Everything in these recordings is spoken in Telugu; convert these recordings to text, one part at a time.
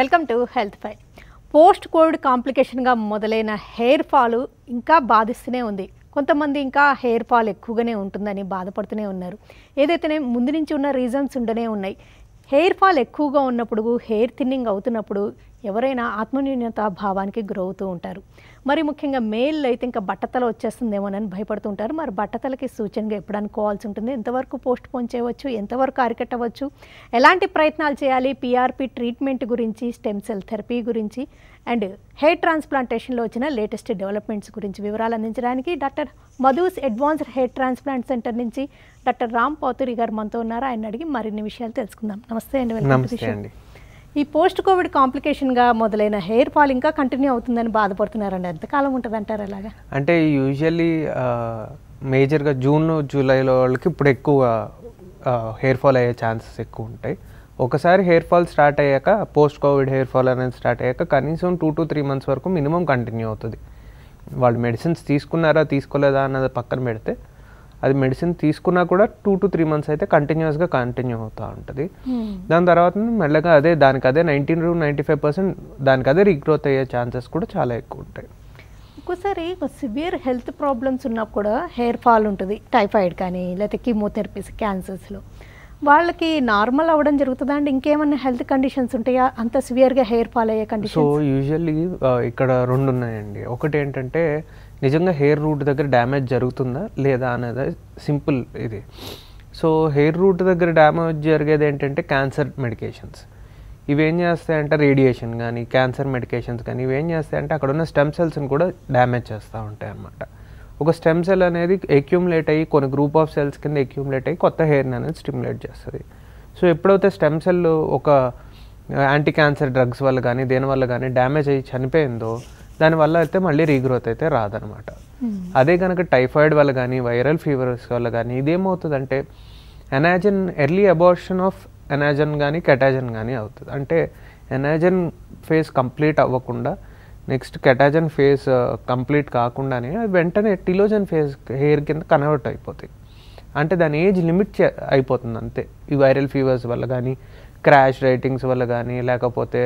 Welcome to health fi post covid కాంప్లికేషన్గా మొదలైన హెయిర్ ఫాల్ ఇంకా బాధిస్తూనే ఉంది. కొంతమంది ఇంకా హెయిర్ ఫాల్ ఎక్కువగానే ఉంటుందని బాధపడుతూనే ఉన్నారు. ఏదైతేనే ముందు నుంచి ఉన్న రీజన్స్ ఉండనే ఉన్నాయి. హెయిర్ ఫాల్ ఎక్కువగా ఉన్నప్పుడు హెయిర్ థిన్నింగ్ అవుతున్నప్పుడు ఎవరైనా ఆత్మన్యూన్యత భావానికి గురవుతూ ఉంటారు. మరి ముఖ్యంగా మేల్ అయితే ఇంకా బట్టతల వచ్చేస్తుందేమోనని భయపడుతూ ఉంటారు మరి బట్టతలకి సూచనగా ఎప్పుడు అనుకోవాల్సి ఉంటుంది. ఎంతవరకు పోస్ట్ పోన్ చేయవచ్చు? ఎంతవరకు అరికట్టవచ్చు? ఎలాంటి ప్రయత్నాలు చేయాలి? పిఆర్పి ట్రీట్మెంట్ గురించి స్టెమ్ సెల్ థెరపీ గురించి అండ్ హెయిర్ ట్రాన్స్ప్లాంటేషన్లో వచ్చిన లేటెస్ట్ డెవలప్మెంట్స్ గురించి వివరాలు అందించడానికి doctor Madhu's advanced hair transplant centre నుంచి డాక్టర్ రామ్ పౌతురి గారు మనతో ఉన్నారు. ఆయన అడిగి మరిన్ని విషయాలు తెలుసుకుందాం. నమస్తే అండి. welcome ఈ పోస్ట్ కోవిడ్ కాంప్లికేషన్గా మొదలైన హెయిర్ ఫాల్ ఇంకా కంటిన్యూ అవుతుందని బాధపడుతున్నారండి. ఎంతకాలం ఉంటుంది అంటారు అలాగా అంటే యూజువల్లీ మేజర్గా జూన్ జూలైలో వాళ్ళకి ఇప్పుడు ఎక్కువ హెయిర్ ఫాల్ అయ్యే ఛాన్సెస్ ఎక్కువ ఉంటాయి. ఒకసారి హెయిర్ ఫాల్ స్టార్ట్ అయ్యాక పోస్ట్ కోవిడ్ హెయిర్ ఫాల్ అనేది స్టార్ట్ అయ్యాక కనీసం టూ టు త్రీ మంత్స్ వరకు మినిమం కంటిన్యూ అవుతుంది. వాళ్ళు మెడిసిన్స్ తీసుకున్నారా తీసుకోలేదా అన్నది పక్కన పెడితే అది మెడిసిన్ తీసుకున్నా కూడా టూ టు త్రీ మంత్స్ అయితే కంటిన్యూస్గా కంటిన్యూ అవుతూ ఉంటుంది. దాని తర్వాత మెల్లగా అదే దానికి అదే nineteen to ninety five percent దానికి అదే రీగ్రోత్ అయ్యే ఛాన్సెస్ కూడా చాలా ఎక్కువ ఉంటాయి. ఒక్కోసారి సివియర్ హెల్త్ ప్రాబ్లమ్స్ ఉన్నా కూడా హెయిర్ ఫాల్ ఉంటుంది టైఫాయిడ్ కానీ లేకపోతే కీమోథెరపీస్ క్యాన్సర్స్లో వాళ్ళకి నార్మల్ అవ్వడం జరుగుతుందా? అండి ఇంకేమన్నా హెల్త్ కండిషన్స్ ఉంటాయా? అంత సివియర్గా హెయిర్ ఫాల్ అయ్యే సో కండిషన్ యూజువల్లీ ఇక్కడ రెండు ఉన్నాయండి. ఒకటి ఏంటంటే నిజంగా హెయిర్ రూట్ దగ్గర డ్యామేజ్ జరుగుతుందా లేదా అనేది సింపుల్ ఇది. సో హెయిర్ రూట్ దగ్గర డ్యామేజ్ జరిగేది ఏంటంటే క్యాన్సర్ మెడికేషన్స్. ఇవేం చేస్తాయంటే రేడియేషన్ కానీ క్యాన్సర్ మెడికేషన్స్ కానీ ఇవేం చేస్తాయంటే అక్కడ ఉన్న స్టెమ్ సెల్స్ని కూడా డ్యామేజ్ చేస్తూ ఉంటాయి అన్నమాట. ఒక స్టెమ్ సెల్ అనేది ఎక్యూములేట్ అయ్యి కొన్ని గ్రూప్ ఆఫ్ సెల్స్ కింద ఎక్యూములేట్ అయ్యి కొత్త హెయిర్ని అనేది స్టిమ్యులేట్ చేస్తుంది. సో ఎప్పుడైతే స్టెమ్ సెల్ ఒక యాంటీ క్యాన్సర్ డ్రగ్స్ వల్ల కానీ దేనివల్ల కానీ డ్యామేజ్ అయ్యి చనిపోయిందో దానివల్ల అయితే మళ్ళీ రీగ్రోత్ అయితే రాదనమాట. అదే కనుక టైఫాయిడ్ వల్ల కానీ వైరల్ ఫీవర్స్ వల్ల కానీ ఇదేమవుతుందంటే anagen early abortion of anagen కానీ కెటాజన్ కానీ అవుతుంది. అంటే ఎనాజన్ ఫేజ్ కంప్లీట్ అవ్వకుండా నెక్స్ట్ కెటాజన్ ఫేజ్ కంప్లీట్ కాకుండానే అది వెంటనే టిలోజన్ ఫేజ్ హెయిర్ కింద కన్వర్ట్ అయిపోతాయి. అంటే దాని ఏజ్ లిమిట్ అయిపోతుంది అంతే ఈ వైరల్ ఫీవర్స్ వల్ల కానీ క్రాష్ రైటింగ్స్ వల్ల కానీ లేకపోతే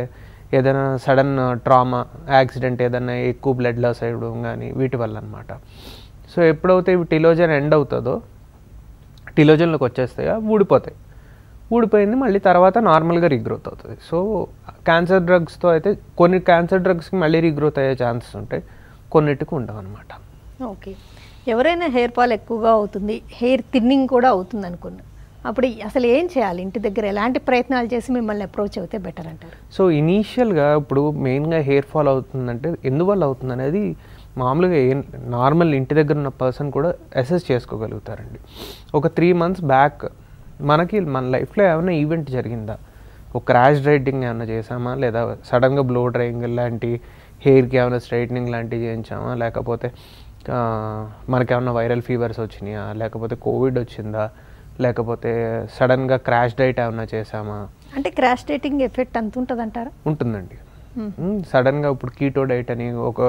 ఏదైనా సడన్ ట్రామా యాక్సిడెంట్ ఏదైనా ఎక్కువ బ్లడ్ లాస్ అయ్యడం కానీ వీటి వల్ల అనమాట సో ఎప్పుడైతే ఇవి టిలోజన్ ఎండ్ అవుతుందో టిలోజన్లోకి వచ్చేస్తాయా? ఊడిపోతాయి. ఊడిపోయింది మళ్ళీ తర్వాత నార్మల్గా రీగ్రోత్ అవుతుంది. సో క్యాన్సర్ డ్రగ్స్తో అయితే కొన్ని క్యాన్సర్ డ్రగ్స్కి మళ్ళీ రీగ్రోత్ అయ్యే ఛాన్సెస్ ఉంటాయి. కొన్నిటికి ఉండవు అనమాట ఓకే. ఎవరైనా హెయిర్ ఫాల్ ఎక్కువగా అవుతుంది హెయిర్ థిన్నింగ్ కూడా అవుతుంది అనుకున్నా అప్పుడు అసలు ఏం చేయాలి? ఇంటి దగ్గర ఎలాంటి ప్రయత్నాలు చేసి మిమ్మల్ని అప్రోచ్ అవుతే బెటర్ అంటారు? సో ఇనీషియల్గా ఇప్పుడు మెయిన్గా హెయిర్ ఫాల్ అవుతుందంటే ఎందువల్ల అవుతుంది అనేది మామూలుగా ఏ నార్మల్ ఇంటి దగ్గర ఉన్న పర్సన్ కూడా అసెస్ చేసుకోగలుగుతారండి. ఒక త్రీ మంత్స్ బ్యాక్ మనకి మన లైఫ్లో ఏమైనా ఈవెంట్ జరిగిందా? ఒక క్రాష్ రైడింగ్ ఏమైనా చేసామా లేదా సడన్గా బ్లో డ్రైయింగ్ లాంటి హెయిర్కి ఏమైనా స్ట్రైట్నింగ్ లాంటివి చేయించామా? లేకపోతే మనకేమైనా వైరల్ ఫీవర్స్ వచ్చినాయా? లేకపోతే కోవిడ్ వచ్చిందా? లేకపోతే సడన్గా క్రాష్ డైట్ ఏమైనా చేసామా అంటే క్రాష్ డేటింగ్ ఎఫెక్ట్ అంత ఉంటుంది అంటారా ఉంటుందండి సడన్గా ఇప్పుడు కీటో డైట్ అని ఒక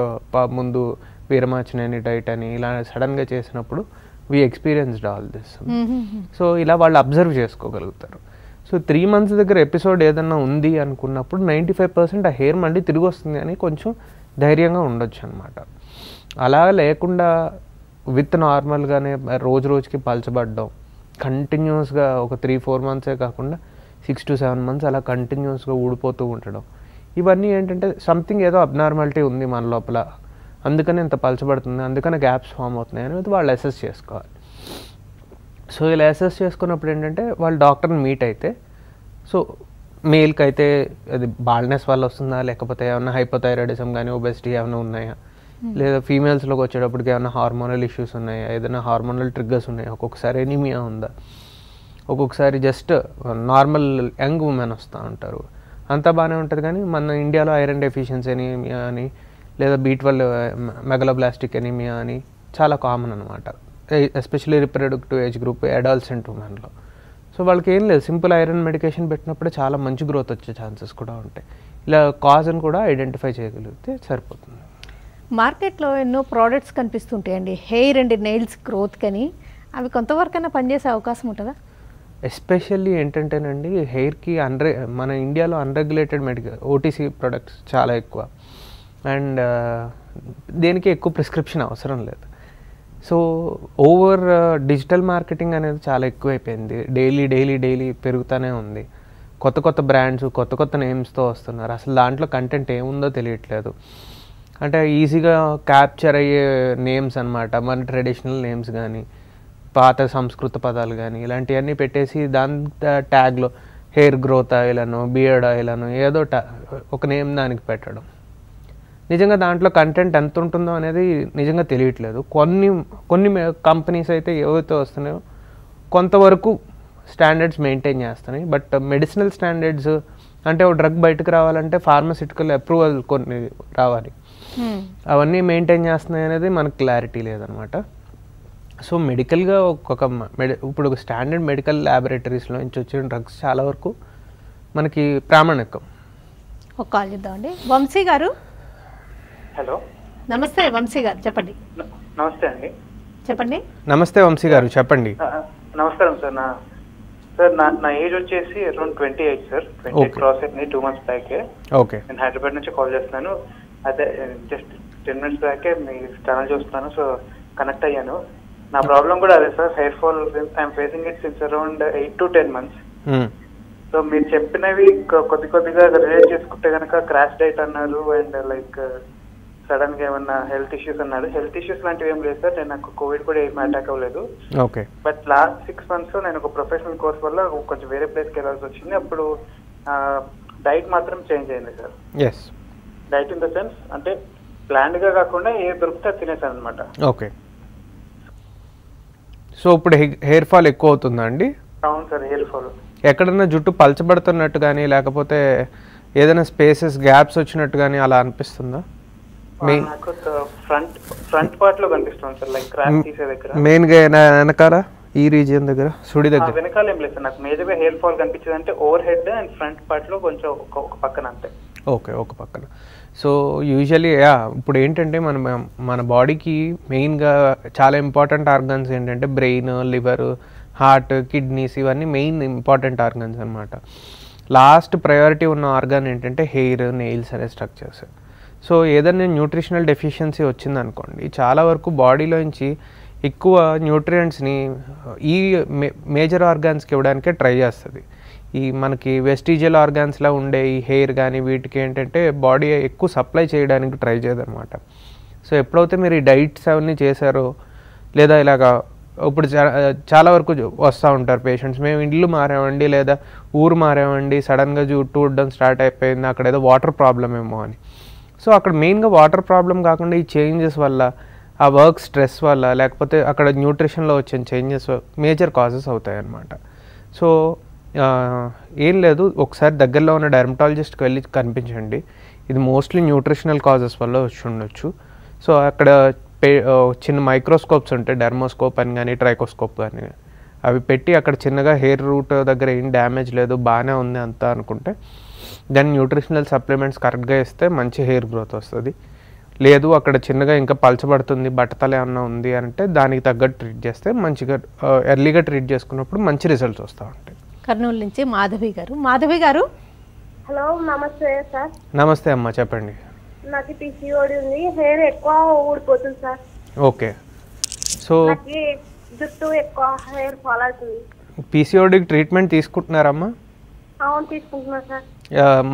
ముందు వీరమాచినేని డైట్ అని ఇలా సడన్గా చేసినప్పుడు we experienced all this so ఇలా వాళ్ళు అబ్జర్వ్ చేసుకోగలుగుతారు. సో త్రీ మంత్స్ దగ్గర ఎపిసోడ్ ఏదన్నా ఉంది అనుకున్నప్పుడు నైంటీ ఫైవ్ పర్సెంట్ ఆ హెయిర్ మళ్ళీ తిరిగి వస్తుంది అని కొంచెం ధైర్యంగా ఉండొచ్చు అనమాట అలా లేకుండా విత్ నార్మల్గానే రోజు రోజుకి పలచబడ్డం కంటిన్యూస్గా ఒక త్రీ ఫోర్ మంత్సే కాకుండా సిక్స్ టు సెవెన్ మంత్స్ అలా కంటిన్యూస్గా ఊడిపోతూ ఉండడం. ఇవన్నీ ఏంటంటే సంథింగ్ ఏదో అబ్నార్మాలిటీ ఉంది మన లోపల. అందుకని ఇంత పలచబడుతుంది అందుకని గ్యాప్స్ ఫామ్ అవుతున్నాయి అనేది వాళ్ళు అసెస్ చేసుకోవాలి. సో ఇలా అసెస్ చేసుకున్నప్పుడు ఏంటంటే వాళ్ళు డాక్టర్ని మీట్ అయితే సో మేల్కి అయితే అది బాల్నెస్ వల్ల వస్తుందా లేకపోతే ఏమైనా హైపోథైరాయిడిజం కానీ ఒబెసిటీ ఏమైనా ఉన్నాయా? Hmm. లేదా ఫీమేల్స్లోకి వచ్చేటప్పటికి ఏమైనా హార్మోనల్ ఇష్యూస్ ఉన్నాయా? ఏదైనా హార్మోనల్ ట్రిగ్గర్స్ ఉన్నాయా? ఒక్కొక్కసారి ఎనీమియా ఉందా? ఒక్కొక్కసారి జస్ట్ నార్మల్ యంగ్ ఉమెన్ వస్తూ ఉంటారు. అంతా బాగానే ఉంటుంది కానీ మన ఇండియాలో ఐరన్ డెఫిషియన్సీ ఎనీమియా అని లేదా బీ ట్వెల్వ్ మెగలోబ్లాస్టిక్ ఎనీమియా అని చాలా కామన్ అనమాట especially reproductive age group adolescent ఉమెన్లో so వాళ్ళకి ఏం లేదు. సింపుల్ ఐరన్ మెడికేషన్ పెట్టినప్పుడే చాలా మంచి గ్రోత్ వచ్చే ఛాన్సెస్ కూడా ఉంటాయి. ఇలా కాజ్ని కూడా ఐడెంటిఫై చేయగలిగితే సరిపోతుంది. మార్కెట్లో ఎన్నో ప్రోడక్ట్స్ కనిపిస్తుంటాయండి. హెయిర్ అండ్ నెయిల్స్ గ్రోత్ కానీ. అవి కొంతవరకైనా పనిచేసే అవకాశం ఉంటుందా? ఎస్పెషల్లీ ఏంటంటేనండి హెయిర్కి అన్రె మన ఇండియాలో అన్రెగ్యులేటెడ్ మెడికల్ ఓటీసీ ప్రొడక్ట్స్ చాలా ఎక్కువ. అండ్ uh, దేనికి ఎక్కువ ప్రిస్క్రిప్షన్ అవసరం లేదు. సో ఓవర్ డిజిటల్ మార్కెటింగ్ అనేది చాలా ఎక్కువైపోయింది. డైలీ డైలీ డైలీ పెరుగుతూనే ఉంది. కొత్త కొత్త బ్రాండ్స్ కొత్త కొత్త నేమ్స్తో వస్తున్నారు. అసలు దాంట్లో కంటెంట్ ఏముందో తెలియట్లేదు. అంటే ఈజీగా క్యాప్చర్ అయ్యే నేమ్స్ అన్నమాట. మన ట్రెడిషనల్ నేమ్స్ కానీ పాత సంస్కృత పదాలు కానీ ఇలాంటివన్నీ పెట్టేసి దాని ట్యాగ్లో హెయిర్ గ్రోత్ ఆయిలను బియర్డ్ ఆయిలను ఏదో టా ఒక నేమ్ దానికి పెట్టడం. నిజంగా దాంట్లో కంటెంట్ ఎంత ఉంటుందో అనేది నిజంగా తెలియట్లేదు. కొన్ని కొన్ని కంపెనీస్ అయితే ఏవైతే వస్తున్నాయో కొంతవరకు స్టాండర్డ్స్ మెయింటైన్ చేస్తున్నాయి. బట్ మెడిసినల్ స్టాండర్డ్స్ అంటే ఒక డ్రగ్ బయటకు రావాలంటే ఫార్మసిటికల్ అప్రూవల్ కొన్ని రావాలి. అవన్నీ మెయింటైన్ చేస్తున్నాయి అనేది మనకు క్లారిటీ లేదనమాట. సో మెడికల్గా ఒక్కొక్క మెడి ఇప్పుడు ఒక స్టాండర్డ్ మెడికల్ ల్యాబొరేటరీస్లో నుంచి వచ్చిన డ్రగ్స్ చాలా వరకు మనకి ప్రామాణికం. ఒక కాల్ చేద్దామండి వంశీ గారు? హలో. నమస్తే వంశీ గారు చెప్పండి. నమస్తే అండి. చెప్పండి. నమస్తే వంశీ గారు చెప్పండి. నమస్కారం సార్. నా సార్ నా నా ఏజ్ వచ్చేసి around twenty eight sir. Twenty. Cross అయింది టూ మంత్స్ బ్యాకే ఓకే. నేను హైదరాబాద్ నుంచి కాల్ చేస్తున్నాను. అదే జస్ట్ టెన్ మినిట్స్ బ్యాకే మీ ఛానల్ చూస్తున్నాను సో కనెక్ట్ అయ్యాను. నా ప్రాబ్లం కూడా అదే sir hair fall I'm facing it since around eight to ten months so మీరు చెప్పినవి కొద్ది కొద్దిగా రిలేట్ చేసుకుంటే కనుక క్రాష్ డైట్ అన్నారు అండ్ లైక్ సడన్గా ఏమన్నా హెల్త్ ఇష్యూస్ అన్నారు హెల్త్ ఇష్యూస్ లాంటివి ఏం లేదు సార్ నేను నాకు కోవిడ్ కూడా ఏం అటాక్ అవ్వలేదు. Okay. But last six months నేను ఒక ప్రొఫెషనల్ కోర్స్ వల్ల కొంచెం వేరే ప్లేస్కి వెళ్ళాల్సి వచ్చింది. అప్పుడు డైట్ మాత్రం చేంజ్ అయింది sir. Yes diet in the sense అంటే ప్లాన్డ్గా కాకుండా ఏ దొరికితే తినేసాను అనమాట ఓకే సో ఇప్పుడు హెయిర్ ఫాల్ ఎక్కువ అవుతుందా అండి? అవును సార్ హెయిర్ ఫాల్ ఎక్కడన్నా జుట్టు పలచబడుతున్నట్టు కానీ లేకపోతే ఏదైనా స్పేసెస్ గ్యాప్స్ వచ్చినట్టు కానీ అలా అనిపిస్తుందా? మెయిన్ నాకు ఫ్రంట్ ఫ్రంట్ పార్ట్లో కనిపిస్తుంది సార్ లైక్ క్రాక్ తీసే దగ్గర. మెయిన్గా వెనకాల? ఈ రీజియన్ దగ్గర సుడి దగ్గర? వెనకాల ఏం లేదు సార్ నాకు మేజర్గా హెయిర్ ఫాల్ కనిపించేది అంటే ఓవర్ హెడ్ అండ్ ఫ్రంట్ పార్ట్లో కొంచెం ఒక పక్కన అంతే. ఓకే ఒక పక్కన. సో యూజువలీ యా ఇప్పుడు ఏంటంటే మన మన బాడీకి మెయిన్గా చాలా ఇంపార్టెంట్ ఆర్గన్స్ ఏంటంటే బ్రెయిన్ లివర్ హార్ట్ కిడ్నీస్ ఇవన్నీ మెయిన్ ఇంపార్టెంట్ ఆర్గన్స్ అనమాట లాస్ట్ ప్రయారిటీ ఉన్న ఆర్గాన్ ఏంటంటే హెయిర్ నెయిల్స్ అనే స్ట్రక్చర్స్ సో ఏదైనా న్యూట్రిషనల్ డెఫిషియన్సీ వచ్చిందనుకోండి చాలా వరకు బాడీలోంచి ఎక్కువ న్యూట్రియంట్స్ని ఈ మే మేజర్ ఆర్గాన్స్కి ఇవ్వడానికే ట్రై చేస్తుంది. ఈ మనకి వెస్టిజియల్ ఆర్గాన్స్లో ఉండే ఈ హెయిర్ కానీ వీటికి ఏంటంటే బాడీ ఎక్కువ సప్లై చేయడానికి ట్రై చేయదనమాట సో ఎప్పుడైతే మీరు ఈ డైట్స్ అవన్నీ చేశారో లేదా ఇలాగా ఇప్పుడు చాలా వరకు వస్తూ ఉంటారు పేషెంట్స్ మేము ఇల్లు మారామండి లేదా ఊరు మారామండి సడన్గా జుట్టు ఊడడం స్టార్ట్ అయిపోయింది అక్కడ ఏదో వాటర్ ప్రాబ్లం ఏమో అని. సో అక్కడ మెయిన్గా వాటర్ ప్రాబ్లం కాకుండా ఈ చేంజెస్ వల్ల ఆ వర్క్ స్ట్రెస్ వల్ల లేకపోతే అక్కడ న్యూట్రిషన్లో వచ్చిన చేంజెస్ మేజర్ కాజెస్ అవుతాయి అన్నమాట సో ఏం లేదు. ఒకసారి దగ్గరలో ఉన్న డెర్మటాలజిస్ట్కి వెళ్ళి కనిపించండి. ఇది మోస్ట్లీ న్యూట్రిషనల్ కాజెస్ వల్ల వచ్చి ఉండొచ్చు. సో అక్కడ పే చిన్న మైక్రోస్కోప్స్ ఉంటాయి. డెర్మోస్కోప్ అని కానీ ట్రైకోస్కోప్ కానీ అవి పెట్టి అక్కడ చిన్నగా హెయిర్ రూట్ దగ్గర ఏం డ్యామేజ్ లేదు. బాగానే ఉంది అంతా అనుకుంటే. దాన్ని న్యూట్రిషనల్ సప్లిమెంట్స్ కరెక్ట్గా ఇస్తే మంచి హెయిర్ గ్రోత్ వస్తుంది. లేదు అక్కడ చిన్నగా ఇంకా పలచబడుతుంది. బట్టతల ఏమన్నా ఉంది అంటే దానికి తగ్గట్టు ట్రీట్ చేస్తే మంచిగా ఎర్లీగా ట్రీట్ చేసుకున్నప్పుడు మంచి రిజల్ట్స్ వస్తూ ఉంటాయి. కర్నూలు నుంచి మాధవి గారు. మాధవి గారు? హలో నమస్తే సార్. నమస్తే అమ్మా చెప్పండి. నాకు పిసిఓడి ఉంది. హెయిర్ ఎక్కువ ఊడిపోతుంది సార్. ఓకే. సో జుట్టు ఎక్కువ హెయిర్ ఫాల్ అవుతుంది. పీసీఓడికి ట్రీట్మెంట్ తీసుకుంటున్నారమ్మా అవును తీసుకుంటున్నా సార్.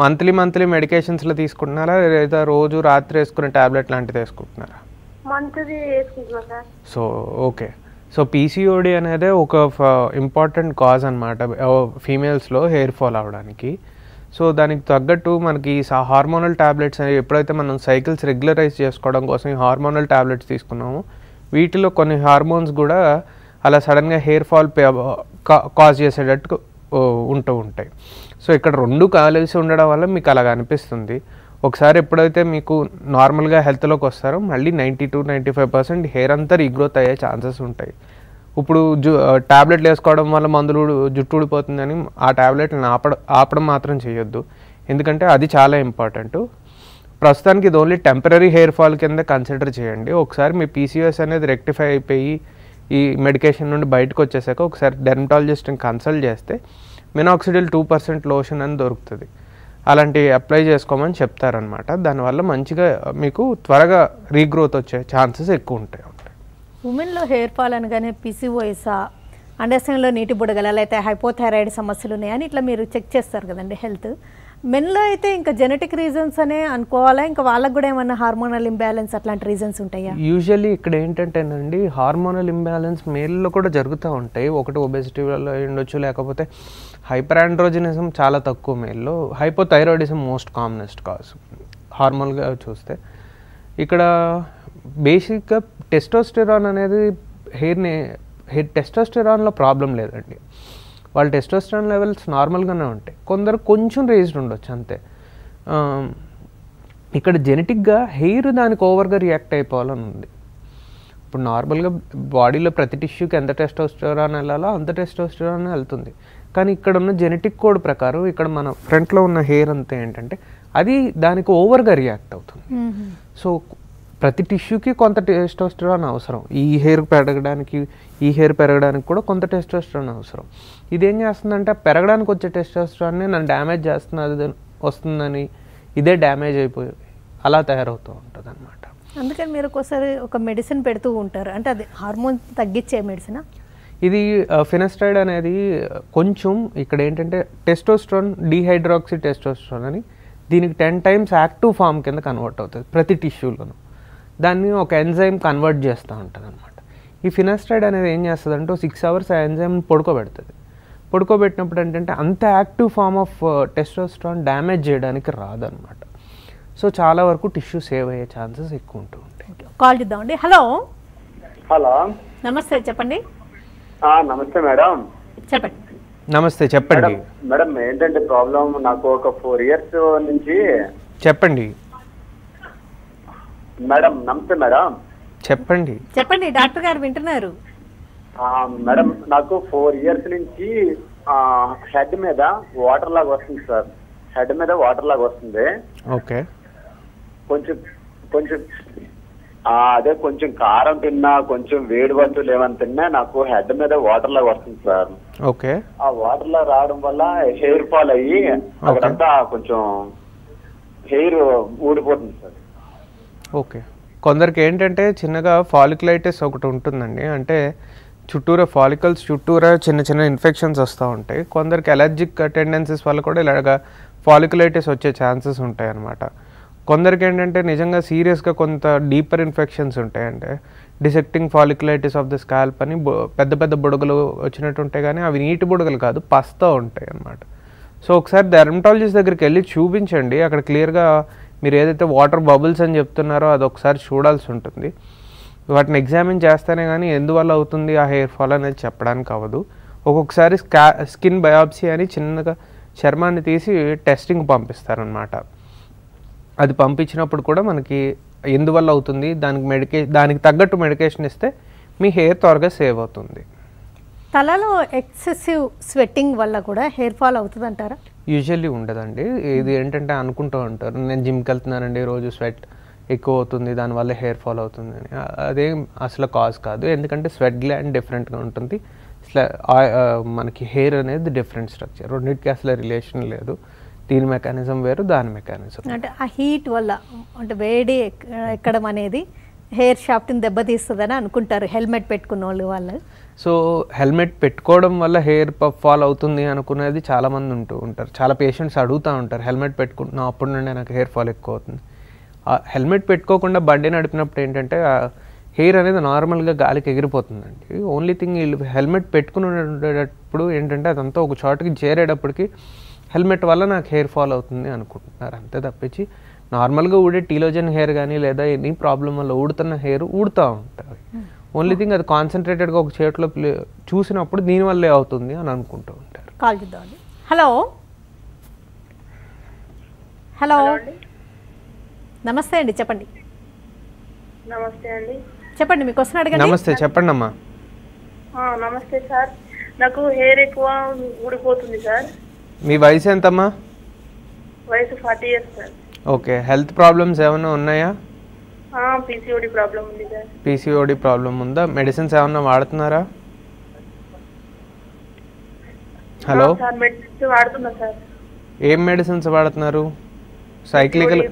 మంత్లీ మంత్లీ మెడికేషన్స్లో తీసుకుంటున్నారా? లేదా రోజు రాత్రి వేసుకునే టాబ్లెట్ లాంటిది వేసుకుంటున్నారా? మంత్ది వేసుకుంటున్నా sir. So okay. So PCOD అనేది ఒక ఇంపార్టెంట్ కాజ్ అనమాట ఫీమేల్స్లో హెయిర్ ఫాల్ అవడానికి. సో దానికి తగ్గట్టు మనకి హార్మోనల్ టాబ్లెట్స్ అనేవి ఎప్పుడైతే మనం సైకిల్స్ రెగ్యులరైజ్ చేసుకోవడం కోసం ఈ హార్మోనల్ టాబ్లెట్స్ తీసుకున్నామో వీటిలో కొన్ని హార్మోన్స్ కూడా అలా సడన్గా హెయిర్ ఫాల్ కాజ్ చేసేటట్టు ఉంటూ ఉంటాయి. సో ఇక్కడ రెండు కలిసి ఉండడం వల్ల మీకు అలాగ అనిపిస్తుంది. ఒకసారి ఎప్పుడైతే మీకు నార్మల్గా హెల్త్లోకి వస్తారో మళ్ళీ ninety to ninety five percent hair అంతా రీగ్రోత్ అయ్యే ఛాన్సెస్ ఉంటాయి. ఇప్పుడు జు ట్యాబ్లెట్లు వేసుకోవడం వల్ల మందులు జుట్టు ఊడిపోతుందని ఆ ట్యాబ్లెట్ని ఆపడం ఆపడం మాత్రం చేయొద్దు. ఎందుకంటే అది చాలా ఇంపార్టెంట్. ప్రస్తుతానికి ఇది ఓన్లీ టెంపరీ హెయిర్ ఫాల్ కింద కన్సిడర్ చేయండి. ఒకసారి మీ పీసీఎస్ అనేది రెక్టిఫై అయిపోయి ఈ మెడికేషన్ నుండి బయటకు వచ్చేసాక ఒకసారి డెర్మటాలజిస్ట్ని కన్సల్ట్ చేస్తే మినాక్సిడిల్ టూ పర్సెంట్ లోషన్ అని దొరుకుతుంది. అలాంటివి అప్లై చేసుకోమని చెప్తారనమాట దానివల్ల మంచిగా మీకు త్వరగా రీగ్రోత్ వచ్చే ఛాన్సెస్ ఎక్కువ ఉంటాయి. ఉమెన్లో హెయిర్ ఫాల్ అనగానే పిసిఓఎసా అండర్స్టాండ్లో నీటి బుడగల లేకపోతే హైపోథైరాయిడ్ సమస్యలు ఉన్నాయని ఇట్లా మీరు చెక్ చేస్తారు కదండి హెల్త్ మెన్లో అయితే ఇంకా జెనెటిక్ రీజన్స్ అనే అనుకోవాలా? ఇంకా వాళ్ళకు కూడా ఏమన్నా హార్మోనల్ ఇంబ్యాలెన్స్ అట్లాంటి రీజన్స్ ఉంటాయా? యూజువల్లీ ఇక్కడ ఏంటంటేనండి హార్మోనల్ ఇంబ్యాలెన్స్ మేల్లో కూడా జరుగుతూ ఉంటాయి. ఒకటి ఒబెసిటీ వల్ల ఉండొచ్చు లేకపోతే హైపరాండ్రోజినిజం చాలా తక్కువ మేల్లో. Hypothyroidism most commonest cause. హార్మోన్గా చూస్తే. ఇక్కడ బేసిక్గా టెస్టోస్టెరాన్ అనేది హెయిర్ని హెయిర్ టెస్టోస్టెరాన్లో ప్రాబ్లం లేదండి. వాళ్ళ టెస్టోస్టెరాన్ లెవెల్స్ నార్మల్గానే ఉంటాయి. కొందరు కొంచెం రేజ్డ్ ఉండొచ్చు అంతే. ఇక్కడ జెనెటిక్గా హెయిర్ దానికి ఓవర్గా రియాక్ట్ అయిపోవాలని ఉంది. ఇప్పుడు నార్మల్గా బాడీలో ప్రతి టిష్యూకి ఎంత టెస్టోస్టెరాన్ వెళ్ళాలో అంత టెస్టోస్టెరాన్ వెళ్తుంది. కానీ ఇక్కడ ఉన్న జెనెటిక్ కోడ్ ప్రకారం ఇక్కడ మన ఫ్రంట్లో ఉన్న హెయిర్ అంతా ఏంటంటే అది దానికి ఓవర్గా రియాక్ట్ అవుతుంది. సో ప్రతి టిష్యూకి కొంత టెస్టోస్టెరాన్ అవసరం. ఈ హెయిర్ పెరగడానికి ఈ హెయిర్ పెరగడానికి కూడా కొంత టెస్టోస్టెరాన్ అవసరం. ఇదేం చేస్తుందంటే పెరగడానికి వచ్చే టెస్టోస్టెరాన్ని నన్ను డ్యామేజ్ చేస్తున్నది వస్తుందని ఇదే డ్యామేజ్ అయిపోయి అలా తయారవుతూ ఉంటుంది అనమాట అందుకని మీరు ఒకసారి ఒక మెడిసిన్ పెడుతూ ఉంటారు. అంటే అది హార్మోన్ తగ్గించే మెడిసిన్ ఇది ఫినస్టైడ్ అనేది కొంచెం ఇక్కడ ఏంటంటే టెస్టోస్ట్రాన్ డీహైడ్రాక్సీ టెస్టోస్ట్రాన్ అని దీనికి టెన్ టైమ్స్ యాక్టివ్ ఫామ్ కింద కన్వర్ట్ అవుతుంది ప్రతి టిష్యూలోను దాన్ని ఒక ఎంజైమ్ కన్వర్ట్ చేస్తూ ఉంటుంది అనమాట ఈ ఫినస్టైడ్ అనేది ఏం చేస్తుంది అంటే సిక్స్ అవర్స్ ఆ ఎంజైమ్ పడుకోబెడుతుంది. పడుకోబెట్టినప్పుడు ఏంటంటే అంత active form of testosterone damage చేయడానికి రాదనమాట సో చాలా వరకు టిష్యూ సేవ్ అయ్యే ఛాన్సెస్ ఎక్కువ ఉంటూ ఉంటాయి. కాల్ చేద్దామండి. హలో హలో నమస్తే చెప్పండి. నమస్తే మేడం. చెప్పండి. నమస్తే చెప్పండి. మేడం ఏంటంటే ప్రాబ్లం నాకు ఒక ఫోర్ ఇయర్స్ నుంచి చెప్పండి. మేడం నమస్తే మేడం. చెప్పండి. చెప్పండి డాక్టర్ గారు వింటున్నారు. ఆ, మేడం నాకు ఫోర్ ఇయర్స్ నుంచి హెడ్ మీద వాటర్ లాగా వస్తుంది సార్. హెడ్ మీద వాటర్ లాగా వస్తుంది. ఓకే. కొంచెం కొంచెం అదే కొంచెం కారం తిన్నా కొంచెం వేడి వస్తువులు ఏమైనా తిన్నా నాకు హెడ్ మీద వాటర్ లాగా వస్తుంది సార్. ఓకే. ఆ వాటర్ లా రావడం వల్ల హెయిర్ ఫాల్ అయ్యి అక్కడంతా కొంచెం హెయిర్ ఊడిపోతుంది సార్. ఓకే. కొందరికి ఏంటంటే చిన్నగా ఫాలిక్లైటిస్ ఒకటి ఉంటుందండి. అంటే చుట్టూరా ఫాలికల్స్ చుట్టూరా చిన్న చిన్న ఇన్ఫెక్షన్స్ వస్తూ ఉంటాయి. కొందరికి అలర్జిక్ టెండెన్సీస్ వల్ల కూడా ఇలాగా ఫాలిక్యులైటిస్ వచ్చే ఛాన్సెస్ ఉంటాయి అన్నమాట కొందరికి ఏంటంటే నిజంగా సీరియస్గా కొంత డీపర్ ఇన్ఫెక్షన్స్ ఉంటాయి అంటే dissecting folliculitis of the scalp అని పెద్ద పెద్ద బుడగలు వచ్చినట్టు ఉంటాయి కానీ అవి నీటి బుడగలు కాదు పస్తా ఉంటాయి అన్నమాట. సో ఒకసారి డెర్మటాలజిస్ట్ దగ్గరికి వెళ్ళి చూపించండి అక్కడ క్లియర్గా మీరు ఏదైతే వాటర్ బబుల్స్ అని చెప్తున్నారో అది ఒకసారి చూడాల్సి ఉంటుంది. వాటిని ఎగ్జామిన్ చేస్తేనే కానీ ఎందువల్ల అవుతుంది ఆ హెయిర్ ఫాల్ అనేది చెప్పడానికి అవ్వదు. ఒక్కొక్కసారి స్కా స్కిన్ బయాప్సీ అని చిన్నగా చర్మాన్ని తీసి టెస్టింగ్ పంపిస్తారనమాట అది పంపించినప్పుడు కూడా మనకి ఎందువల్ల అవుతుంది? దానికి మెడికే దానికి తగ్గట్టు మెడికేషన్ ఇస్తే మీ హెయిర్ త్వరగా సేవ్ అవుతుంది. తలలో ఎక్సెసివ్ స్వెట్టింగ్ వల్ల కూడా హెయిర్ ఫాల్ అవుతుంది అంటారా యూజువల్లీ ఉండదండి. ఇది ఏంటంటే అనుకుంటూ ఉంటారు. నేను జిమ్కి వెళ్తున్నానండి రోజు స్వెట్ ఎక్కువ అవుతుంది దానివల్ల హెయిర్ ఫాల్ అవుతుంది అని. అదేం అసలు కాజ్ కాదు. ఎందుకంటే స్వెట్ గ్లాండ్ డిఫరెంట్గా ఉంటుంది. మనకి హెయిర్ అనేది డిఫరెంట్ స్ట్రక్చర్. రెండింటికి అసలు రిలేషన్ లేదు. దీని మెకానిజం వేరు దాని మెకానిజం అంటే ఆ హీట్ వల్ల అంటే వేడి ఎక్- ఎక్కడం అనేది హెయిర్ షాఫ్ట్ని దెబ్బతీస్తుందని అనుకుంటారు హెల్మెట్ పెట్టుకున్న వాళ్ళు. వాళ్ళు సో హెల్మెట్ పెట్టుకోవడం వల్ల హెయిర్ ఫాల్ అవుతుంది అనుకునేది చాలా మంది ఉంటూ ఉంటారు. చాలా పేషెంట్స్ అడుగుతూ ఉంటారు హెల్మెట్ పెట్టుకుంటున్నా అప్పటి నుండే నాకు హెయిర్ ఫాల్ ఎక్కువ అవుతుంది. ఆ హెల్మెట్ పెట్టుకోకుండా బండి నడిపినప్పుడు ఏంటంటే హెయిర్ అనేది నార్మల్గా గాలికి ఎగిరిపోతుందండి. ఓన్లీ థింగ్ వీళ్ళు హెల్మెట్ పెట్టుకుని ఉండేటప్పుడు ఏంటంటే అదంతా ఒక చోటకి చేరేటప్పటికి హెల్మెట్ వల్ల నాకు హెయిర్ ఫాల్ అవుతుంది అనుకుంటున్నారు. అంతే తప్పించి నార్మల్గా ఊడే టీలోజన్ హెయిర్ కానీ లేదా ఎనీ ప్రాబ్లం వల్ల ఊడుతున్న హెయిర్ ఊడుతూ ఉంటుంది. ఓన్లీ థింగ్ అది కాన్సన్ట్రేటెడ్గా ఒక చేతిలో ప్లే- చూసినప్పుడు దీనివల్లే అవుతుంది అని అనుకుంటూ ఉంటారు. కాల్ చేద్దామండి హలో. హలో. నమస్తే అండి చెప్పండి. నమస్తే అండి. చెప్పండి మీకు వస్తున్న అడగండి. నమస్తే చెప్పండి అమ్మా ఆ, నమస్తే సార్. నాకు హెయిర్ ఎక్కువ ఊడిపోతుంది సార్. మీ వయసు ఎంతమ్మా? వయసు forty years sir. Okay health problems ఏమైనా ఉన్నాయా? పీసీఓడి ప్రాబ్లం ఉంది సార్. పీసీఓడి ప్రాబ్లం ఉందా? మెడిసిన్స్ ఏమన్నా వాడుతున్నారా? హలో? సార్ మెడిసిన్స్ వాడుతున్నా సార్. ఏం మెడిసిన్స్ వాడుతున్నారు? సైక్లికల్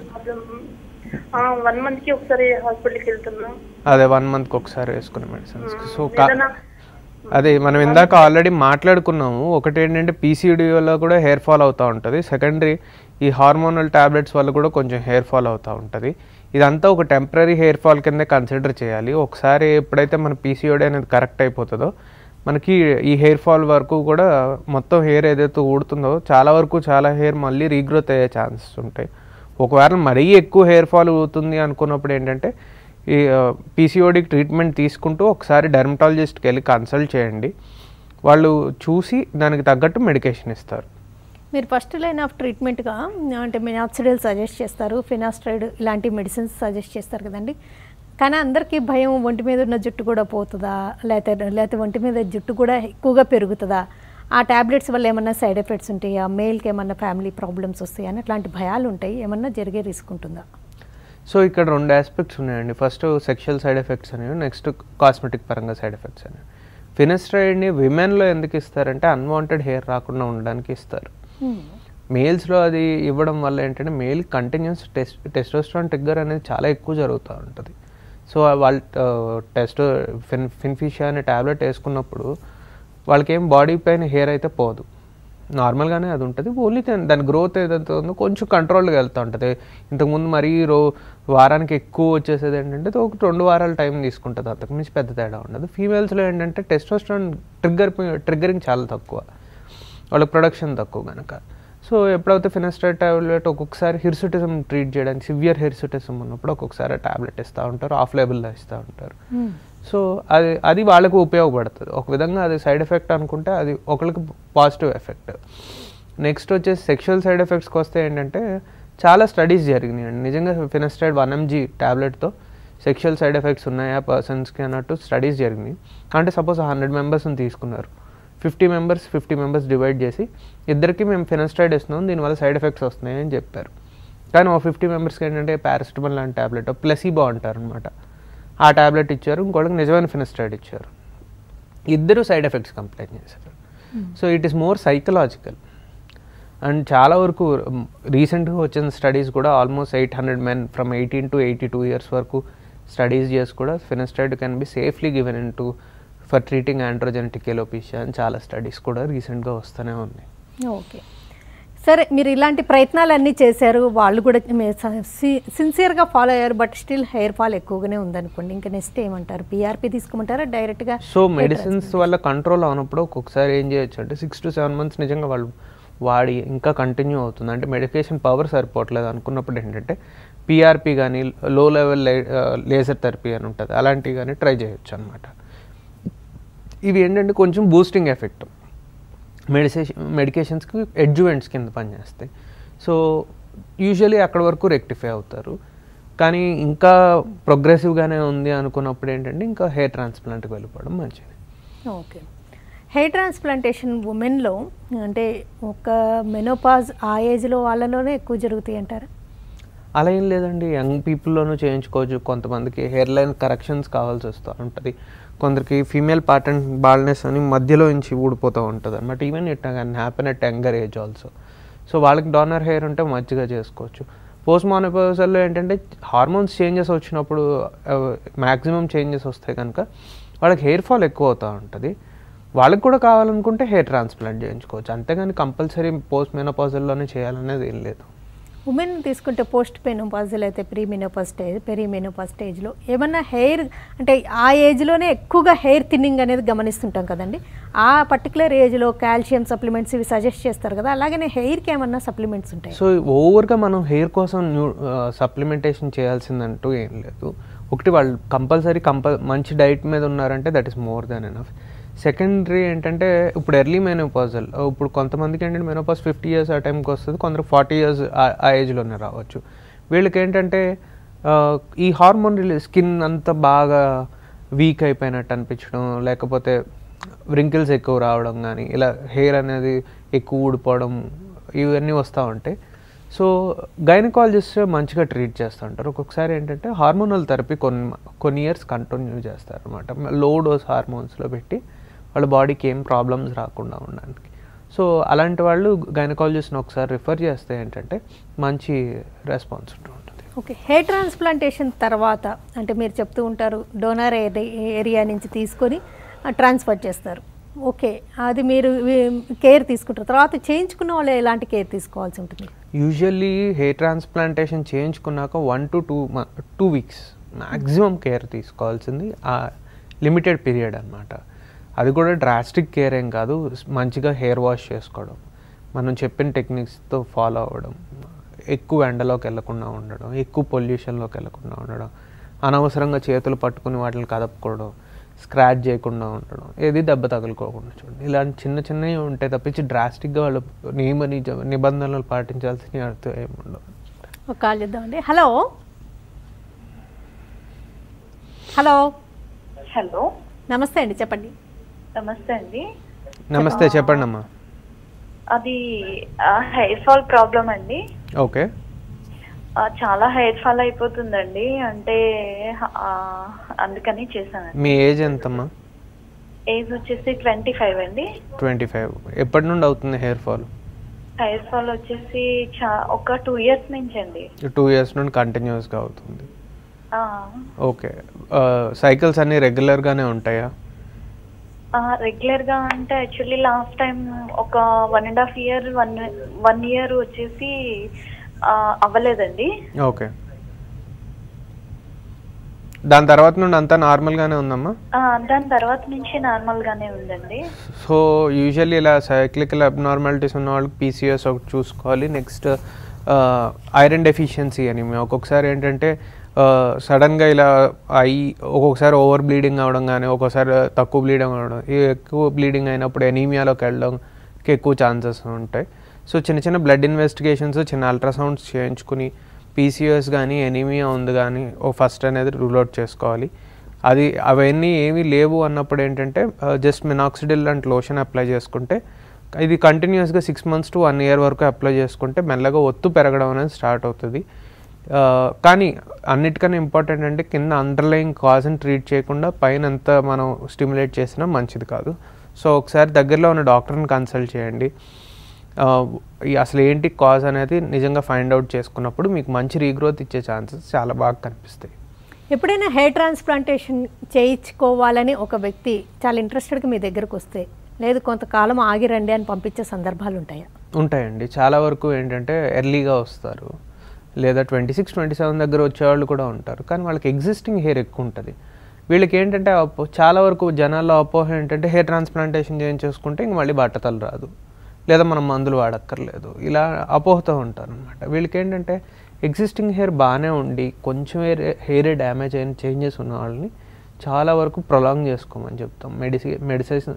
వన్ మంత్కి ఒకసారి హాస్పిటల్కి వెళ్తున్నాం. అదే వన్ మంత్కి ఒకసారి వేసుకునే మెడిసిన్స్. సో ఏదైనా అదే మనం ఇందాక ఆల్రెడీ మాట్లాడుకున్నాము. ఒకటి ఏంటంటే పీసీడీ వల్ల కూడా హెయిర్ ఫాల్ అవుతూ ఉంటుంది. సెకండరీ ఈ హార్మోనల్ టాబ్లెట్స్ వల్ల కూడా కొంచెం హెయిర్ ఫాల్ అవుతూ ఉంటుంది. ఇదంతా ఒక టెంపరీ హెయిర్ ఫాల్ కింద కన్సిడర్ చేయాలి. ఒకసారి ఎప్పుడైతే మన పీసీఓడి అనేది కరెక్ట్ అయిపోతుందో మనకి ఈ హెయిర్ ఫాల్ వరకు కూడా మొత్తం హెయిర్ ఏదైతే ఊడుతుందో చాలా వరకు చాలా హెయిర్ మళ్ళీ రీగ్రోత్ అయ్యే ఛాన్సెస్ ఉంటాయి. ఒకవేళ మరీ ఎక్కువ హెయిర్ ఫాల్ అవుతుంది అనుకున్నప్పుడు ఏంటంటే ఈ పీసీఓడికి ట్రీట్మెంట్ తీసుకుంటూ ఒకసారి డెర్మటాలజిస్ట్కి వెళ్ళి కన్సల్ట్ చేయండి. వాళ్ళు చూసి దానికి తగ్గట్టు మెడికేషన్ ఇస్తారు. మీరు ఫస్ట్ లైన్ ఆఫ్ ట్రీట్మెంట్గా అంటే మినాక్సిడిల్ సజెస్ట్ చేస్తారు ఫినాస్ట్రైడ్ ఇలాంటి మెడిసిన్స్ సజెస్ట్ చేస్తారు కదండి. కానీ అందరికీ భయం ఒంటి మీద ఉన్న జుట్టు కూడా పోతుందా? లేకపోతే లేకపోతే ఒంటి మీద జుట్టు కూడా ఎక్కువగా పెరుగుతుందా? ఆ ట్యాబ్లెట్స్ వల్ల ఏమన్నా సైడ్ ఎఫెక్ట్స్ ఉంటాయా? మేల్కి ఏమన్నా ఫ్యామిలీ ప్రాబ్లమ్స్ వస్తాయని అని అట్లాంటి భయాలు ఉంటాయి. ఏమన్నా జరిగే రిస్క్ ఉంటుందా? సో ఇక్కడ రెండు ఆస్పెక్ట్స్ ఉన్నాయండి. ఫస్ట్ సెక్షువల్ సైడ్ ఎఫెక్ట్స్ అనేవి నెక్స్ట్ కాస్మెటిక్ పరంగా సైడ్ ఎఫెక్ట్స్ అనేవి. ఫినస్ట్రైడ్ని విమెన్లో ఎందుకు ఇస్తారంటే అన్వాంటెడ్ హెయిర్ రాకుండా ఉండడానికి ఇస్తారు. మేల్స్లో అది ఇవ్వడం వల్ల ఏంటంటే male continues test testosterone trigger అనేది చాలా ఎక్కువ జరుగుతూ ఉంటుంది. సో వాళ్ళు టెస్ట్ ఫిన్ ఫిన్ఫిషియా అనే ట్యాబ్లెట్ వేసుకున్నప్పుడు వాళ్ళకి ఏం బాడీ పైన హెయిర్ అయితే పోదు. నార్మల్గానే అది ఉంటుంది. ఓన్లీ దాని గ్రోత్ ఏదైతే ఉందో కొంచెం కంట్రోల్గా వెళ్తూ ఉంటుంది. ఇంతకుముందు మరీ రో వారానికి ఎక్కువ వచ్చేసేది ఏంటంటే ఒక రెండు వారాల టైం తీసుకుంటుంది. అంతకు మించి పెద్ద తేడా ఉండదు. ఫీమేల్స్లో ఏంటంటే టెస్టోస్ట్రాన్ ట్రిగ్గర్ ట్రిగ్గరింగ్ చాలా తక్కువ. వాళ్ళకి ప్రొడక్షన్ తక్కువ కనుక సో ఎప్పుడైతే ఫినస్టర్ టాబ్లెట్ ఒక్కొక్కసారి హిర్సిటిజం ట్రీట్ చేయడానికి సివియర్ హిర్సిటిజం ఉన్నప్పుడు ఒక్కొక్కసారి టాబ్లెట్ ఇస్తూ ఉంటారు. ఆఫ్ లేబుల్లో ఇస్తూ ఉంటారు. Hmm. సో అది అది వాళ్ళకు ఉపయోగపడుతుంది. ఒక విధంగా అది సైడ్ ఎఫెక్ట్ అనుకుంటే అది ఒకరికి పాజిటివ్ ఎఫెక్ట్. నెక్స్ట్ వచ్చేసి సెక్షువల్ సైడ్ ఎఫెక్ట్స్కి వస్తే ఏంటంటే చాలా స్టడీస్ జరిగినాయండి. నిజంగా ఫినస్టైడ్ వన్ ఎంజీ ట్యాబ్లెట్తో సెక్షువల్ సైడ్ ఎఫెక్ట్స్ ఉన్నాయా పర్సన్స్కి అన్నట్టు స్టడీస్ జరిగినాయి. అంటే సపోజ్ హండ్రెడ్ మెంబర్స్ని తీసుకున్నారు. Fifty members fifty members divide చేసి ఇద్దరికి మేము ఫినస్టైడ్ ఇస్తున్నాం దీనివల్ల సైడ్ ఎఫెక్ట్స్ వస్తున్నాయని చెప్పారు. కానీ ఒక ఫిఫ్టీ మెంబర్స్కి ఏంటంటే పారాసిటమాల్ లాంటి ట్యాబ్లెట్ ప్లసీబో అంటారు అనమాట ఆ ట్యాబ్లెట్ ఇచ్చారు ఇంకోటికి నిజమైన ఫినస్టైడ్ ఇచ్చారు. ఇద్దరు సైడ్ ఎఫెక్ట్స్ కంప్లైంట్ చేశారు. So it is more psychological and చాలా వరకు రీసెంట్గా వచ్చిన స్టడీస్ కూడా almost eight hundred men from eighteen to eighty two years వరకు స్టడీస్ చేసి కూడా finasteride can be safely given in to for treating androgenetic alopecia అని చాలా స్టడీస్ కూడా రీసెంట్గా వస్తూనే ఉన్నాయి. ఓకే సరే మీరు ఇలాంటి ప్రయత్నాలన్నీ చేశారు. వాళ్ళు కూడా సిన్సియర్గా ఫాలో అయ్యారు బట్ స్టిల్ హెయిర్ ఫాల్ ఎక్కువగానే ఉందనుకోండి. ఇంకా నెక్స్ట్ ఏమంటారు? పీఆర్పీ తీసుకోమంటారా? డైరెక్ట్గా సో మెడిసిన్స్ వల్ల కంట్రోల్ అవునప్పుడు ఒక్కొక్కసారి ఏం చేయొచ్చు అంటే సిక్స్ టు సెవెన్ మంత్స్ నిజంగా వాళ్ళు వాడి ఇంకా కంటిన్యూ అవుతుంది. అంటే మెడికేషన్ పవర్ సరిపోవట్లేదు అనుకున్నప్పుడు ఏంటంటే పీఆర్పీ కానీ లో లెవెల్ లేజర్ థెరపీ అని ఉంటుంది. అలాంటివి కానీ ట్రై చేయొచ్చు అనమాట ఇవి ఏంటంటే కొంచెం బూస్టింగ్ ఎఫెక్ట్ మెడిసేషన్ మెడికేషన్స్కి ఎడ్జువెంట్స్ కింద పనిచేస్తాయి. సో యూజువలీ అక్కడ వరకు రెక్టిఫై అవుతారు. కానీ ఇంకా ప్రోగ్రెసివ్గానే ఉంది అనుకున్నప్పుడు ఏంటంటే ఇంకా హెయిర్ ట్రాన్స్ప్లాంట్కి వెళ్ళిపోవడం మంచిది. ఓకే. హెయిర్ ట్రాన్స్ప్లాంటేషన్ ఉమెన్లో అంటే ఒక మెనోపాజ్ ఆ ఏజ్లో వాళ్ళలోనే ఎక్కువ జరుగుతాయి అంటారా అలా ఏం లేదండి. యంగ్ పీపుల్లోనూ చేయించుకోవచ్చు. కొంతమందికి హెయిర్ లైన్ కరెక్షన్స్ కావాల్సి వస్తూ ఉంటుంది. కొందరికి ఫీమేల్ ప్యాటర్న్ బాల్నెస్ అని మధ్యలో నుంచి ఊడిపోతూ ఉంటుంది అనమాట even it can happen at younger age also so వాళ్ళకి డోనర్ హెయిర్ ఉంటే మంచిగా చేసుకోవచ్చు. పోస్ట్ మానోపాజల్లో ఏంటంటే హార్మోన్స్ చేంజెస్ వచ్చినప్పుడు uh, మ్యాక్సిమం చేంజెస్ వస్తాయి కనుక వాళ్ళకి హెయిర్ ఫాల్ ఎక్కువ అవుతూ ఉంటుంది. వాళ్ళకి కూడా కావాలనుకుంటే హెయిర్ ట్రాన్స్ప్లాంట్ చేయించుకోవచ్చు. అంతేగాని కంపల్సరీ పోస్ట్ మెనోపాజల్లోనే చేయాలనేది ఏం లేదు. ఉమెన్ తీసుకుంటే పోస్ట్ మెనోపాజల్ అయితే pre menopause stage peri menopause స్టేజ్లో ఏమన్నా హెయిర్ అంటే ఆ ఏజ్లోనే ఎక్కువగా హెయిర్ థిన్నింగ్ అనేది గమనిస్తుంటాం కదండి. ఆ పర్టికులర్ ఏజ్లో కాల్షియం సప్లిమెంట్స్ ఇవి సజెస్ట్ చేస్తారు కదా అలాగనే హెయిర్కి ఏమన్నా సప్లిమెంట్స్ ఉంటాయి? సో ఓవర్గా మనం హెయిర్ కోసం న్యూ సప్లిమెంటేషన్ చేయాల్సిందంటూ ఏం లేదు. ఒకటి వాళ్ళు కంపల్సరీ కంపల్ మంచి డైట్ మీద ఉన్నారంటే that is more than enough. Secondary ఏంటంటే ఇప్పుడు ఎర్లీ మెనోపాజల్ ఇప్పుడు కొంతమందికి ఏంటంటే మెనోపాజ్ ఫిఫ్టీ ఇయర్స్ ఆ టైంకి వస్తుంది కొందరు ఫార్టీ ఇయర్స్ ఆ ఏజ్లోనే రావచ్చు. వీళ్ళకి ఏంటంటే ఈ హార్మోన్ రిలీజ్ స్కిన్ అంతా బాగా వీక్ అయిపోయినట్టు అనిపించడం లేకపోతే వ్రింకిల్స్ ఎక్కువ రావడం కానీ ఇలా హెయిర్ అనేది ఎక్కువ ఊడిపోవడం ఇవన్నీ వస్తూ ఉంటాయి. సో గైనకాలజిస్ట్ మంచిగా ట్రీట్ చేస్తూ ఉంటారు. ఒక్కొక్కసారి ఏంటంటే హార్మోనల్ థెరపీ కొన్ని కొన్ని ఇయర్స్ కంటిన్యూ చేస్తారు అనమాట లో డోస్ హార్మోన్స్లో పెట్టి వాళ్ళ బాడీకి ఏం ప్రాబ్లమ్స్ రాకుండా ఉండడానికి. సో అలాంటి వాళ్ళు గైనకాలజిస్ట్ని ఒకసారి రిఫర్ చేస్తే ఏంటంటే మంచి రెస్పాన్స్ ఉంటూ ఉంటుంది. ఓకే హెయిర్ ట్రాన్స్ప్లాంటేషన్ తర్వాత అంటే మీరు చెప్తూ ఉంటారు డోనర్ ఏరియా నుంచి తీసుకొని ట్రాన్స్ఫర్ చేస్తారు. ఓకే అది మీరు కేర్ తీసుకుంటారు. తర్వాత చేయించుకున్న వాళ్ళు ఎలాంటి కేర్ తీసుకోవాల్సి ఉంటుంది? Usually hair transplantation చేయించుకున్నాక one to two two weeks maximum care తీసుకోవాల్సింది ఆ లిమిటెడ్ పీరియడ్ అనమాట అది కూడా డ్రాస్టిక్ కేర్ ఏం కాదు. మంచిగా హెయిర్ వాష్ చేసుకోవడం. మనం చెప్పిన టెక్నిక్స్తో ఫాలో అవ్వడం. ఎక్కువ ఎండలోకి వెళ్ళకుండా ఉండడం. ఎక్కువ పొల్యూషన్లోకి వెళ్ళకుండా ఉండడం. అనవసరంగా చేతులు పట్టుకుని వాటిని కదపకూడదు స్క్రాచ్ చేయకుండా ఉండడం. ఏది దెబ్బ తగులుకోకుండా చూడండి. ఇలాంటి చిన్న చిన్నవి ఉంటాయి తప్పించి డ్రాస్టిక్గా వాళ్ళు నియమ నిజ నిబంధనలు పాటించాల్సిన అర్థం ఏమి ఉండవు. ఒక కాల్ చేద్దామండి హలో. హలో. హలో. నమస్తే అండి. చెప్పండి. నమస్తే అండి. నమస్తే చెప్పండి అమ్మా అది హెయిర్ ఫాల్ ప్రాబ్లం అండి. ఓకే. చాలా హెయిర్ ఫాల్ అయిపోతుందండి. అంటే అందుకని చేశానండి. మీ ఏజ్ ఎంతమ్మా? ఏజ్ వచ్చేసి ట్వంటీ ఫైవ్ అండి. Twenty five. ఎప్పటి నుండి అవుతుంది హెయిర్ ఫాల్? హెయిర్ ఫాల్ వచ్చేసి ఒక టూ ఇయర్స్ నుంచి అండి. టూ ఇయర్స్ నుండి కంటిన్యూస్గా అవుతుంది. ఓకే. సైకిల్స్ అన్నీ రెగ్యులర్గానే ఉంటాయా? రెగ్యులర్గా అంటే యాక్చువల్లీ లాస్ట్ టైం ఒక one and half year one one year వచ్చేసి అవ్వలేదండి. ఓకే. దాని తర్వాత నుండి అంతా నార్మల్గానే ఉందమ్మా? ఆ, దాని తర్వాత నుంచి నార్మల్ గానే ఉందండి. సో యూజువల్లీ ఇలా సైక్లికల్ అబ్నార్మాలిటీస్ ఉన్న వాళ్ళకి పీసీఎస్ ఒకటి చూసుకోవాలి. నెక్స్ట్ ఐరన్ డెఫిషియన్సీ అని ఒక్కొక్కసారి ఏంటంటే సడన్గా ఇలా అయి ఒక్కొక్కసారి ఓవర్ బ్లీడింగ్ అవ్వడం కానీ ఒక్కొక్కసారి తక్కువ బ్లీడింగ్ అవ్వడం ఎక్కువ బ్లీడింగ్ అయినప్పుడు ఎనీమియాలోకి వెళ్ళడంకి ఎక్కువ ఛాన్సెస్ ఉంటాయి. సో చిన్న చిన్న బ్లడ్ ఇన్వెస్టిగేషన్స్ చిన్న అల్ట్రాసౌండ్స్ చేయించుకుని పీసీఎస్ కానీ ఎనీమియా ఉంది కానీ ఓ ఫస్ట్ అనేది రూల్ అవుట్ చేసుకోవాలి. అది అవన్నీ ఏమీ లేవు అన్నప్పుడు ఏంటంటే జస్ట్ మినాక్సిడిల్ లాంటి లోషన్ అప్లై చేసుకుంటే ఇది కంటిన్యూస్గా six months to one year వరకు అప్లై చేసుకుంటే మెల్లగా ఒత్తు పెరగడం అనేది స్టార్ట్ అవుతుంది. కానీ అన్నిటికన్నా ఇంపార్టెంట్ అంటే కింద అండర్లయింగ్ కాజ్ని ట్రీట్ చేయకుండా పైన ఎంత మనం స్టిమ్యులేట్ చేసినా మంచిది కాదు. సో ఒకసారి దగ్గరలో ఉన్న డాక్టర్ని కన్సల్ట్ చేయండి. అసలు ఏంటి కాజ్ అనేది నిజంగా ఫైండ్ అవుట్ చేసుకున్నప్పుడు మీకు మంచి రీగ్రోత్ ఇచ్చే ఛాన్సెస్ చాలా బాగా కనిపిస్తాయి. ఎప్పుడైనా హెయిర్ ట్రాన్స్ప్లాంటేషన్ చేయించుకోవాలని ఒక వ్యక్తి చాలా ఇంట్రెస్టెడ్గా మీ దగ్గరకు వస్తే లేదు కొంతకాలం ఆగిరండి అని పంపించే సందర్భాలు ఉంటాయా? ఉంటాయండి. చాలా వరకు ఏంటంటే ఎర్లీగా వస్తారు. లేదా ట్వంటీ సిక్స్ ట్వంటీ సెవెన్ దగ్గర వచ్చేవాళ్ళు కూడా ఉంటారు. కానీ వాళ్ళకి ఎగ్జిస్టింగ్ హెయిర్ ఎక్కువ ఉంటుంది. వీళ్ళకి ఏంటంటే అపో చాలా వరకు జనాల్లో అపోహ ఏంటంటే హెయిర్ ట్రాన్స్ప్లాంటేషన్ చేయించేసుకుంటే ఇంక మళ్ళీ బట్టతలు రాదు. లేదా మనం మందులు వాడక్కర్లేదు. ఇలా అపోహతో ఉంటారు అనమాట వీళ్ళకి ఏంటంటే ఎగ్జిస్టింగ్ హెయిర్ బాగానే ఉండి కొంచెం హెయిర్ హెయిర్ డ్యామేజ్ అయిన చేంజెస్ ఉన్న వాళ్ళని చాలా వరకు ప్రొలాంగ్ చేసుకోమని చెప్తాం. మెడిసి మెడిసిన్స్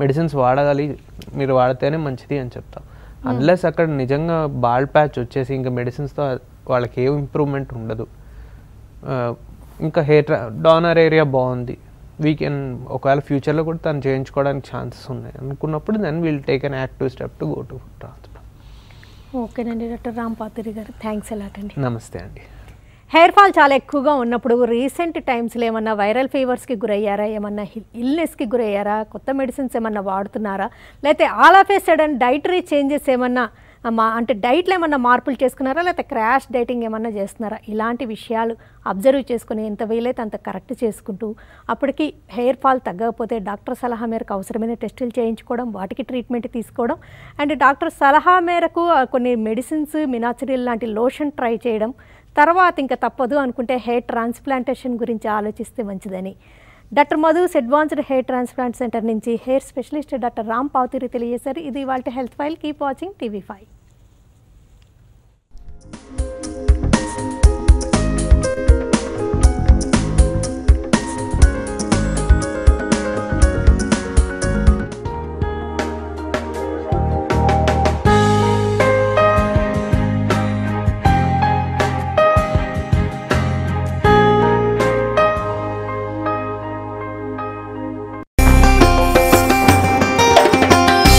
మెడిసిన్స్ వాడగాలి మీరు వాడితేనే మంచిది అని చెప్తాం. అన్లెస్ అక్కడ నిజంగా బాల్ ప్యాచ్ వచ్చేసి ఇంకా మెడిసిన్స్తో వాళ్ళకి ఏం ఇంప్రూవ్మెంట్ ఉండదు. ఇంకా హెయిర్ డానర్ ఏరియా బాగుంది. వీ కెన్ ఒకవేళ ఫ్యూచర్లో కూడా తను చేయించుకోవడానికి ఛాన్సెస్ ఉన్నాయి. అనుకున్నప్పుడు then will take an active step to go to transplant ఓకేనండి డాక్టర్ రామ్ పాతిరి గారు థ్యాంక్స్ ఎలాట్ అండి. నమస్తే అండి. హెయిర్ ఫాల్ చాలా ఎక్కువగా ఉన్నప్పుడు రీసెంట్ టైమ్స్లో ఏమన్నా వైరల్ ఫీవర్స్కి గురయ్యారా? ఏమన్నా ఇల్నెస్కి గురయ్యారా? కొత్త మెడిసిన్స్ ఏమన్నా వాడుతున్నారా? లేకపోతే all of a sudden dietary changes ఏమన్నా అంటే డైట్లో ఏమన్నా మార్పులు చేసుకున్నారా? లేకపోతే క్రాష్ డైటింగ్ ఏమన్నా చేస్తున్నారా? ఇలాంటి విషయాలు అబ్జర్వ్ చేసుకుని ఎంత వీలైతే అంత కరెక్ట్ చేసుకుంటూ అప్పటికి హెయిర్ ఫాల్ తగ్గకపోతే డాక్టర్ సలహా మేరకు అవసరమైన టెస్టులు చేయించుకోవడం వాటికి ట్రీట్మెంట్ తీసుకోవడం అండ్ డాక్టర్ సలహా మేరకు కొన్ని మెడిసిన్స్ మినాచరిల్ లాంటి లోషన్ ట్రై చేయడం తర్వాత ఇంకా తప్పదు అనుకుంటే హెయిర్ ట్రాన్స్ప్లాంటేషన్ గురించి ఆలోచిస్తే మంచిదని. Doctor Madhu's advanced hair transplant centre నుంచి hair specialist doctor Ram Pavuthiri తెలియజేశారు. ఇది వాళ్ళ health file. Keep watching TV five. Thank you.